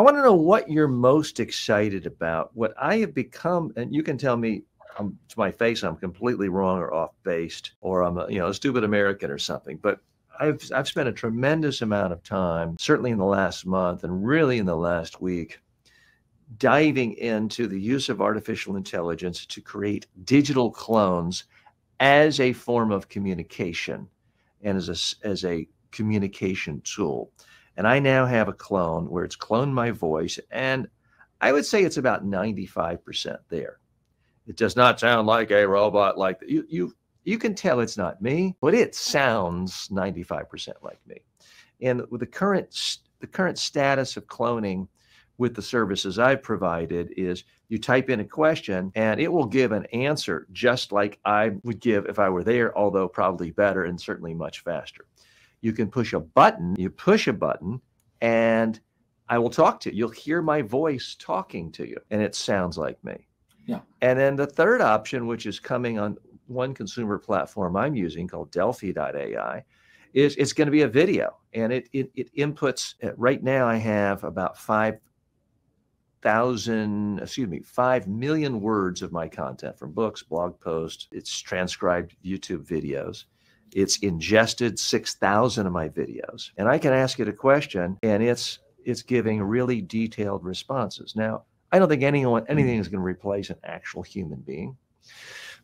I want to know what you're most excited about. What I have become, and you can tell me I'm, to my face I'm completely wrong or off based, or I'm a, you know a stupid American or something. But I've I've spent a tremendous amount of time, certainly in the last month and really in the last week, diving into the use of artificial intelligence to create digital clones as a form of communication and as a, as a communication tool. And I now have a clone where it's cloned my voice, and I would say it's about 95% there. It does not sound like a robot like that. you you you can tell it's not me, but it sounds 95% like me. And with the current the current status of cloning with the services I've provided is you type in a question and it will give an answer just like I would give if I were there, although probably better and certainly much faster you can push a button. You push a button, and I will talk to you. You'll hear my voice talking to you, and it sounds like me. Yeah. And then the third option, which is coming on one consumer platform I'm using called Delphi.ai, is it's going to be a video, and it it, it inputs. Uh, right now, I have about five thousand, excuse me, five million words of my content from books, blog posts. It's transcribed YouTube videos. It's ingested 6,000 of my videos. And I can ask it a question and it's it's giving really detailed responses. Now, I don't think anyone anything is going to replace an actual human being.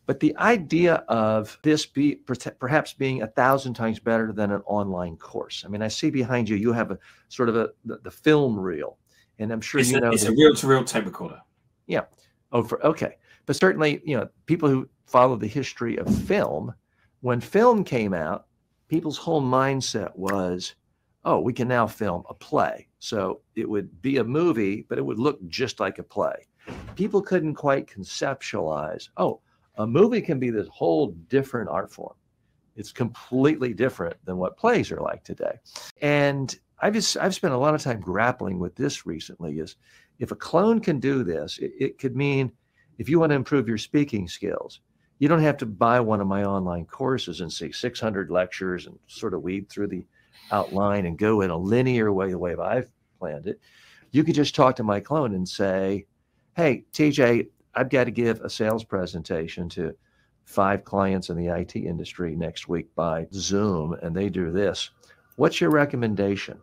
But the idea of this be perhaps being a thousand times better than an online course. I mean, I see behind you, you have a sort of a the, the film reel, and I'm sure it's you a, know it's a reel to reel tape recorder. Yeah. Oh, for okay, but certainly, you know, people who follow the history of film when film came out, people's whole mindset was, oh, we can now film a play. So it would be a movie, but it would look just like a play. People couldn't quite conceptualize, oh, a movie can be this whole different art form. It's completely different than what plays are like today. And I've just I've spent a lot of time grappling with this recently is if a clone can do this, it, it could mean if you want to improve your speaking skills, you don't have to buy one of my online courses and see 600 lectures and sort of weed through the outline and go in a linear way, the way I've planned it. You could just talk to my clone and say, Hey, TJ, I've got to give a sales presentation to five clients in the IT industry next week by Zoom, and they do this. What's your recommendation?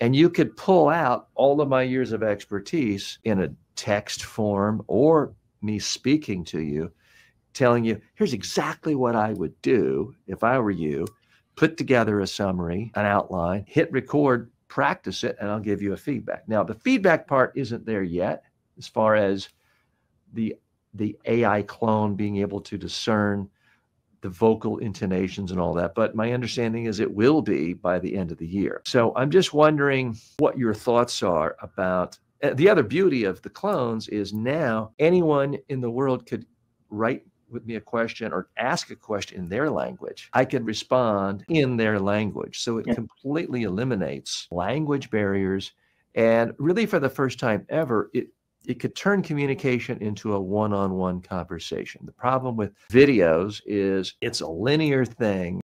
And you could pull out all of my years of expertise in a text form or me speaking to you telling you, here's exactly what I would do if I were you. Put together a summary, an outline, hit record, practice it, and I'll give you a feedback. Now, the feedback part isn't there yet as far as the the AI clone being able to discern the vocal intonations and all that. But my understanding is it will be by the end of the year. So I'm just wondering what your thoughts are about. Uh, the other beauty of the clones is now anyone in the world could write with me a question or ask a question in their language, I can respond in their language. So it yeah. completely eliminates language barriers. And really, for the first time ever, it it could turn communication into a one-on-one conversation. The problem with videos is it's a linear thing